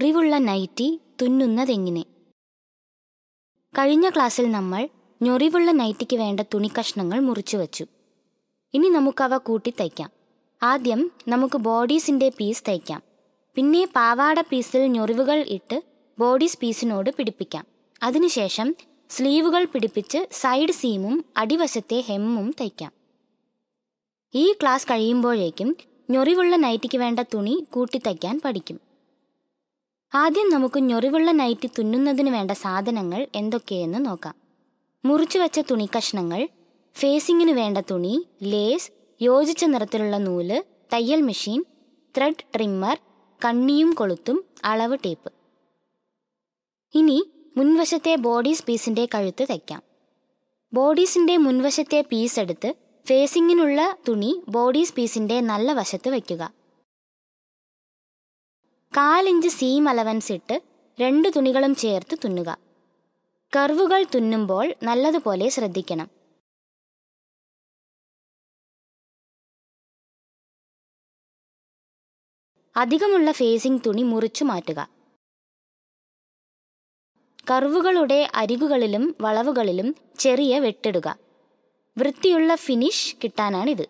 ഞൊറിവുള്ള nightie തുന്നുന്നതെങ്ങനെ? കഴിഞ്ഞ ക്ലാസ്സിൽ നമ്മൾ ഞൊറിവുള്ള നൈറ്റിക്ക് വേണ്ട തുണിക്കഷ്ണങ്ങൾ മുറിച്ചു വച്ചു. ഇനി നമുക്കവ കൂട്ടി തയ്ക്കാം. ആദ്യം നമുക്ക് ബോഡീസിന്റെ പീസ് തയ്ക്കാം. പിന്നെ പാവാട പീസിൽ ഞൊറിവുകൾ ഇട്ട് ബോഡീസ് പീസിനോട് പിടിപ്പിക്കാം. അതിനുശേഷം സ്ലീവുകൾ പിടിപ്പിച്ച് സൈഡ് സീമും അടിവശത്തെ ഹെമ്മും തയ്ക്കാം. ഈ ക്ലാസ് കഴിയുമ്പോഴേക്കും ഞൊറിവുള്ള നൈറ്റിക്ക് വേണ്ട തുണി കൂട്ടിത്തയ്ക്കാൻ പഠിക്കും. ആദ്യം നമുക്ക് ഞൊറിവുള്ള നൈറ്റി തുന്നുന്നതിന് വേണ്ട സാധനങ്ങൾ എന്തൊക്കെയെന്ന് നോക്കാം. മുറിച്ചു വച്ച തുണിക്കഷ്ണങ്ങൾ ഫേസിങ്ങിന് വേണ്ട തുണി ലേസ് യോജിച്ച നിറത്തിലുള്ള നൂൽ തയ്യൽ മെഷീൻ ത്രെഡ് ട്രിമ്മർ കണ്ണിയും കൊളുത്തും അളവ് ടേപ്പ്. ഇനി മുൻവശത്തെ ബോഡീസ് പീസിന്റെ കഴുത്ത് തയ്ക്കാം. ബോഡീസിന്റെ മുൻവശത്തെ പീസ് എടുത്ത് ഫേസിങ്ങിനുള്ള തുണി ബോഡീസ് പീസിന്റെ നല്ല വശത്ത് വയ്ക്കുക. കാലിഞ്ച് സീം അലവൻസ് ഇട്ട് രണ്ട് തുണികളും ചേർത്ത് തുന്നുക. കർവുകൾ തുന്നുമ്പോൾ നല്ലതുപോലെ ശ്രദ്ധിക്കണം. അധികമുള്ള ഫേസിംഗ് തുണി മുറിച്ചു മാറ്റുക. കർവുകളുടെ അരികുകളിലും വളവുകളിലും ചെറിയ വെട്ടിടുക. വൃത്തിയുള്ള ഫിനിഷ് കിട്ടാനാണിത്.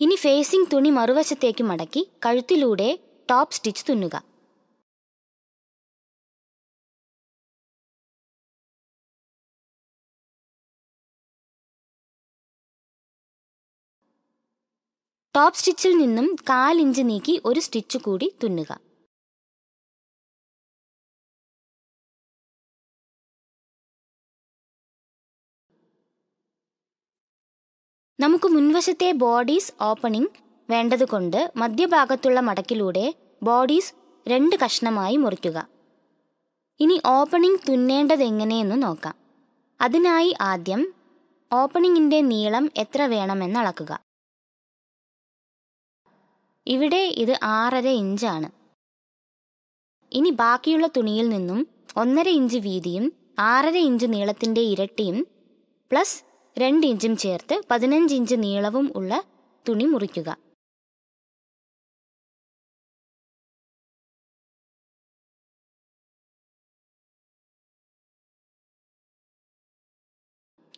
ഇനി ഫേസിംഗ് തുണി മറുവശത്തേക്ക് മടക്കി കഴുത്തിലൂടെ ടോപ്പ് സ്റ്റിച്ച് തുന്നുക. ടോപ്പ് സ്റ്റിച്ചിൽ നിന്നും കാലിഞ്ച് നീക്കി ഒരു സ്റ്റിച്ച് കൂടി തുന്നുക. നമുക്ക് മുൻവശത്തെ ബോഡീസ് ഓപ്പണിംഗ് വേണ്ടതുകൊണ്ട് മധ്യഭാഗത്തുള്ള മടക്കിലൂടെ ബോഡീസ് രണ്ട് കഷ്ണമായി മുറിക്കുക. ഇനി ഓപ്പണിംഗ് തുന്നേണ്ടതെങ്ങനെയെന്ന് നോക്കാം. അതിനായി ആദ്യം ഓപ്പണിങ്ങിന്റെ നീളം എത്ര വേണമെന്ന് അളക്കുക. ഇവിടെ ഇത് ആറര ഇഞ്ചാണ്. ഇനി ബാക്കിയുള്ള തുണിയിൽ നിന്നും ഒന്നര ഇഞ്ച് വീതിയും ആറര ഇഞ്ച് നീളത്തിന്റെ ഇരട്ടിയും പ്ലസ് രണ്ട് ഇഞ്ചും ചേർത്ത് പതിനഞ്ച് ഇഞ്ച് നീളവും ഉള്ള തുണി മുറിക്കുക.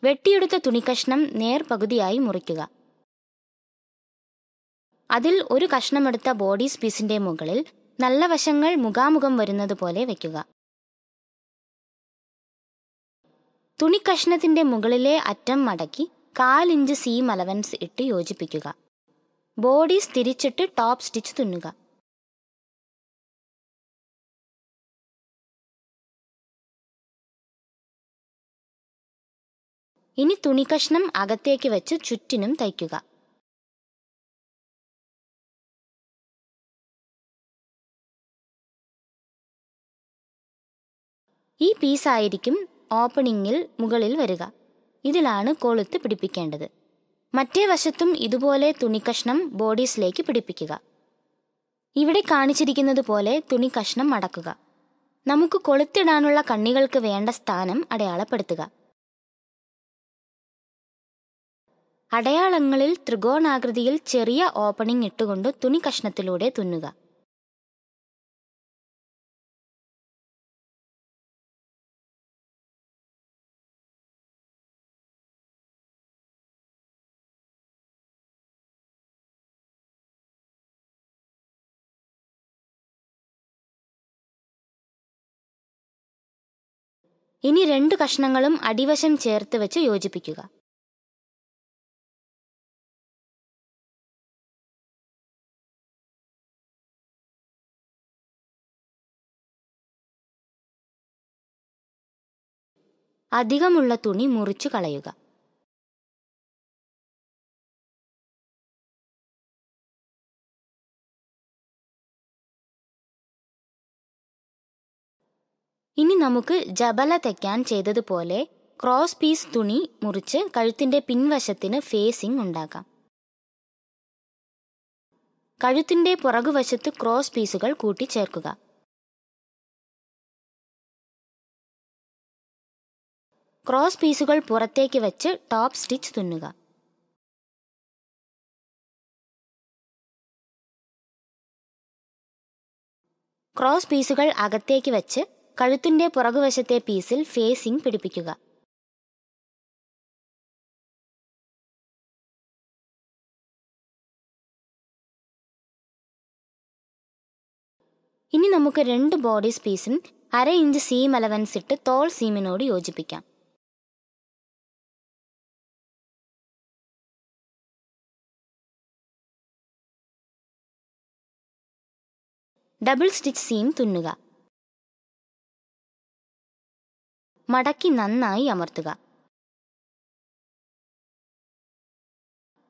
വെട്ടിയെടുത്ത തുണിക്കഷ്ണം നേർ പകുതിയായി മുറിക്കുക. അതിൽ ഒരു കഷ്ണമെടുത്ത ബോഡീസ് പീസിന്റെ മുകളിൽ നല്ല വശങ്ങൾ മുഖാമുഖം വരുന്നത് പോലെ വയ്ക്കുക തുണിക്കഷ്ണത്തിന്റെ മുകളിലെ അറ്റം മടക്കി കാലിഞ്ച് സീം അലവൻസ് ഇട്ട് യോജിപ്പിക്കുക. ബോഡീസ് തിരിച്ചിട്ട് ടോപ്പ് സ്റ്റിച്ച് തുന്നുക. ഇനി തുണിക്കഷ്ണം അകത്തേക്ക് വെച്ച് ചുറ്റിനും തയ്ക്കുക. ഈ പീസായിരിക്കും ഓപ്പണിങ്ങിൽ മുകളിൽ വരിക. ഇതിലാണ് കൊളുത്ത് പിടിപ്പിക്കേണ്ടത്. മറ്റേ വശത്തും ഇതുപോലെ തുണിക്കഷ്ണം ബോഡീസിലേക്ക് പിടിപ്പിക്കുക. ഇവിടെ കാണിച്ചിരിക്കുന്നത് പോലെ തുണിക്കഷ്ണം മടക്കുക നമുക്ക് കൊളുത്തിടാനുള്ള കണ്ണികൾക്ക് വേണ്ട സ്ഥാനം അടയാളപ്പെടുത്തുക. അടയാളങ്ങളിൽ ത്രികോണാകൃതിയിൽ ചെറിയ ഓപ്പണിംഗ് ഇട്ടുകൊണ്ട് തുണി കഷ്ണത്തിലൂടെ തുന്നുക. ഇനി രണ്ട് കഷ്ണങ്ങളും അടിവശം ചേർത്ത് വെച്ച് യോജിപ്പിക്കുക. അധികമുള്ള തുണി മുറിച്ചു കളയുക. ഇനി നമുക്ക് ജബല തയ്ക്കാൻ ചെയ്തതുപോലെ ക്രോസ് പീസ് തുണി മുറിച്ച് കഴുത്തിന്റെ പിൻവശത്തിന് ഫേസിംഗ് ഉണ്ടാക്കാം. കഴുത്തിന്റെ പുറകുവശത്ത് ക്രോസ് പീസുകൾ കൂട്ടിച്ചേർക്കുക. ക്രോസ് പീസുകൾ പുറത്തേക്ക് വെച്ച് ടോപ്പ് സ്റ്റിച്ച് തുന്നുക. ക്രോസ് പീസുകൾ അകത്തേക്ക് വെച്ച് കഴുത്തിന്റെ പുറകുവശത്തെ പീസിൽ ഫേസിംഗ് പിടിപ്പിക്കുക. ഇനി നമുക്ക് രണ്ട് ബോഡീസ് പീസും അര ഇഞ്ച് സീം അലവൻസ് ഇട്ട് തോൾ സീമിനോട് യോജിപ്പിക്കാം. ഡബിൾ സ്റ്റിച്ച് സീം തുന്നുക. മടക്കി നന്നായി അമർത്തുക.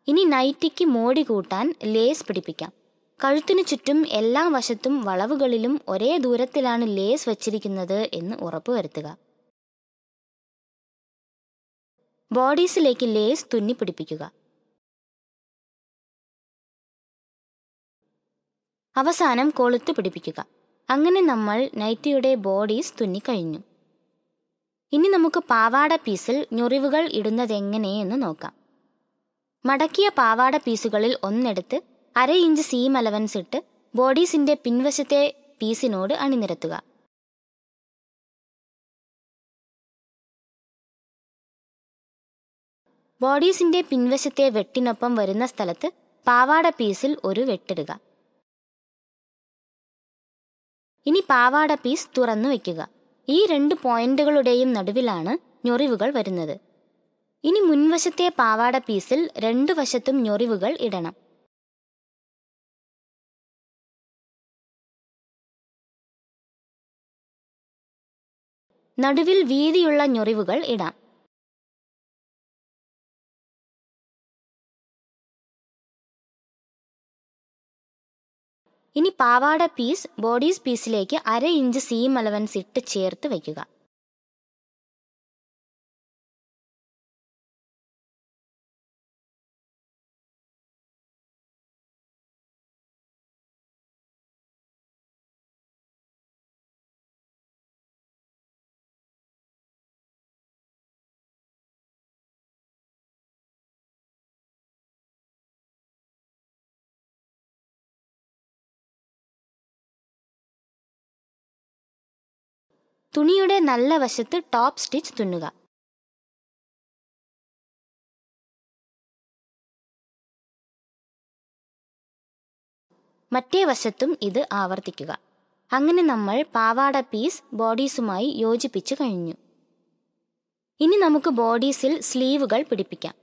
ഇനി നൈറ്റിക്ക് മോടി കൂട്ടാൻ ലേസ് പിടിപ്പിക്കാം. കഴുത്തിനു ചുറ്റും എല്ലാ വശത്തും വളവുകളിലും ഒരേ ദൂരത്തിലാണ് ലേസ് വച്ചിരിക്കുന്നത് എന്ന് ഉറപ്പുവരുത്തുക. ബോഡീസിലേക്ക് ലേസ് തുന്നി പിടിപ്പിക്കുക അവസാനം കൊളുത്ത് പിടിപ്പിക്കുക. അങ്ങനെ നമ്മൾ നൈറ്റിയുടെ ബോഡീസ് തുന്നിക്കഴിഞ്ഞു ഇനി നമുക്ക് പാവാട പീസിൽ ഞൊറിവുകൾ ഇടുന്നതെങ്ങനെയെന്ന് നോക്കാം. മടക്കിയ പാവാട പീസുകളിൽ ഒന്നെടുത്ത് അര ഇഞ്ച് സീം അലവൻസ് ഇട്ട് ബോഡീസിന്റെ പിൻവശത്തെ പീസിനോട് അണിനിരത്തുക. ബോഡീസിന്റെ പിൻവശത്തെ വെട്ടിനൊപ്പം വരുന്ന സ്ഥലത്ത് പാവാട പീസിൽ ഒരു വെട്ടിടുക. ഇനി പാവാട പീസ് തുറന്നു വയ്ക്കുക ഈ രണ്ട് പോയിന്റുകളുടെയും നടുവിലാണ് ഞൊറിവുകൾ വരുന്നത്. ഇനി മുൻവശത്തെ പാവാട പീസിൽ രണ്ടു വശത്തും ഞൊറിവുകൾ ഇടണം. നടുവിൽ വീതിയുള്ള ഞൊറിവുകൾ ഇടാം. ഇനി പാവാട പീസ് ബോഡീസ് പീസിലേക്ക് അര ഇഞ്ച് സീം അലവൻസ് ഇട്ട് ചേർത്ത് വയ്ക്കുക. തുണിയുടെ നല്ല വശത്ത് ടോപ്പ് സ്റ്റിച്ച് തുന്നുക. മറ്റേ വശത്തും ഇത് ആവർത്തിക്കുക. അങ്ങനെ നമ്മൾ പാവാട പീസ് ബോഡീസുമായി യോജിപ്പിച്ചു കഴിഞ്ഞു. ഇനി നമുക്ക് ബോഡീസിൽ സ്ലീവുകൾ പിടിപ്പിക്കാം.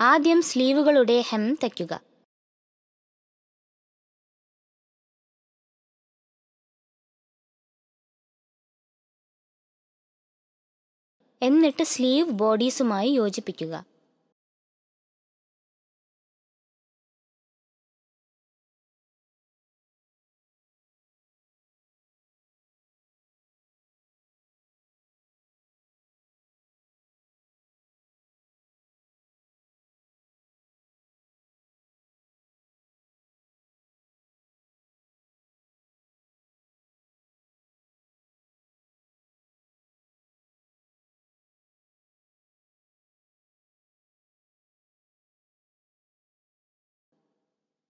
ആദ്യം സ്ലീവുകളുടെ ഹെം തയ്ക്കുക. എന്നിട്ട് സ്ലീവ് ബോഡീസുമായി യോജിപ്പിക്കുക.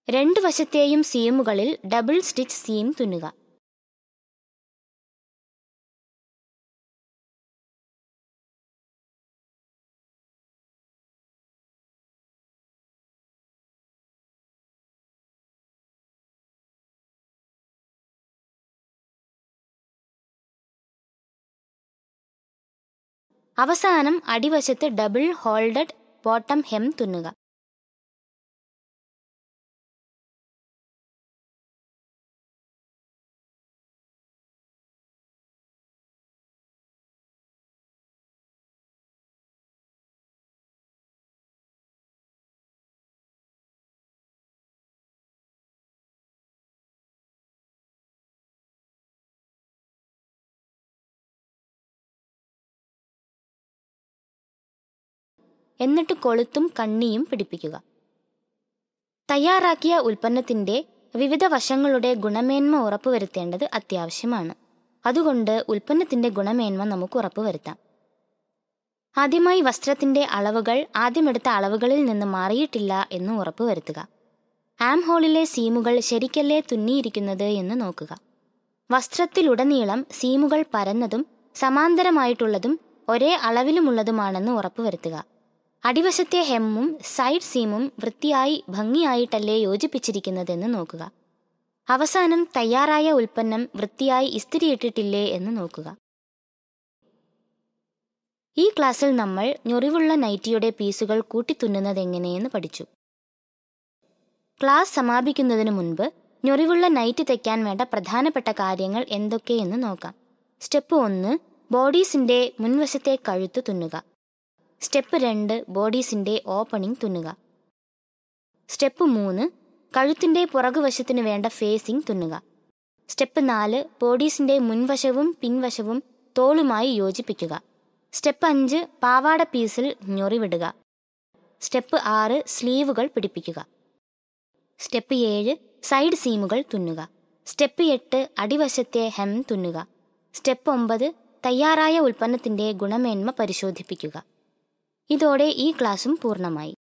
രണ്ട് വശത്തെയും സീമുകളിൽ ഡബിൾ സ്റ്റിച്ച് സീം തുന്നുക. അവസാനം അടിവശത്ത് ഡബിൾ ഹോൾഡഡ് ബോട്ടം ഹെം തുന്നുക. എന്നിട്ട് കൊളുത്തും കണ്ണിയും പിടിപ്പിക്കുക. തയ്യാറാക്കിയ ഉൽപ്പന്നത്തിന്റെ വിവിധ വശങ്ങളുടെ ഗുണമേന്മ ഉറപ്പുവരുത്തേണ്ടത് അത്യാവശ്യമാണ്. അതുകൊണ്ട് ഉൽപ്പന്നത്തിന്റെ ഗുണമേന്മ നമുക്ക് ഉറപ്പുവരുത്താം. ആദ്യമായി വസ്ത്രത്തിന്റെ അളവുകൾ ആദ്യമെടുത്ത അളവുകളിൽ നിന്ന് മാറിയിട്ടില്ല എന്ന് ഉറപ്പുവരുത്തുക. ആം ഹോളിലെ സീമുകൾ ശരിക്കല്ലേ തുന്നിയിരിക്കുന്നത് എന്ന് നോക്കുക. വസ്ത്രത്തിലുടനീളം സീമുകൾ പരന്നതും സമാന്തരമായിട്ടുള്ളതും ഒരേ അളവിലുമുള്ളതുമാണെന്ന് ഉറപ്പുവരുത്തുക. അടിവശത്തെ ഹെമ്മും സൈഡ് സീമും വൃത്തിയായി ഭംഗിയായിട്ടല്ലേ യോജിപ്പിച്ചിരിക്കുന്നതെന്ന് നോക്കുക. അവസാനം തയ്യാറായ ഉൽപ്പന്നം വൃത്തിയായി ഇസ്തിരിയിട്ടിട്ടില്ലേ എന്ന് നോക്കുക. ഈ ക്ലാസ്സിൽ നമ്മൾ ഞൊറിവുള്ള നൈറ്റിയുടെ പീസുകൾ കൂട്ടിത്തുന്നുന്നതെങ്ങനെയെന്ന് പഠിച്ചു. ക്ലാസ് സമാപിക്കുന്നതിന് മുൻപ് ഞൊറിവുള്ള നൈറ്റ് തയ്ക്കാൻ വേണ്ട പ്രധാനപ്പെട്ട കാര്യങ്ങൾ എന്തൊക്കെയെന്ന് നോക്കാം. സ്റ്റെപ്പ് ഒന്ന് ബോഡീസിന്റെ മുൻവശത്തെ കഴുത്ത് തുന്നുക. സ്റ്റെപ്പ് രണ്ട് ബോഡീസിന്റെ ഓപ്പണിംഗ് തുന്നുക. സ്റ്റെപ്പ് മൂന്ന് കഴുത്തിന്റെ പുറകുവശത്തിന് വേണ്ട ഫേസിംഗ് തുന്നുക. സ്റ്റെപ്പ് നാല് ബോഡീസിന്റെ മുൻവശവും പിൻവശവും തോളുമായി യോജിപ്പിക്കുക. സ്റ്റെപ്പ് അഞ്ച് പാവാട പീസിൽ ഞൊറിവിടുക. സ്റ്റെപ്പ് ആറ് സ്ലീവുകൾ പിടിപ്പിക്കുക. സ്റ്റെപ്പ് ഏഴ് സൈഡ് സീമുകൾ തുന്നുക. സ്റ്റെപ്പ് എട്ട് അടിവശത്തെ ഹെം തുന്നുക. സ്റ്റെപ്പ് ഒമ്പത് തയ്യാറായ ഉൽപ്പന്നത്തിന്റെ ഗുണമേന്മ പരിശോധിപ്പിക്കുക. ഇതോടെ ഈ ക്ലാസ്സും പൂർണമായി.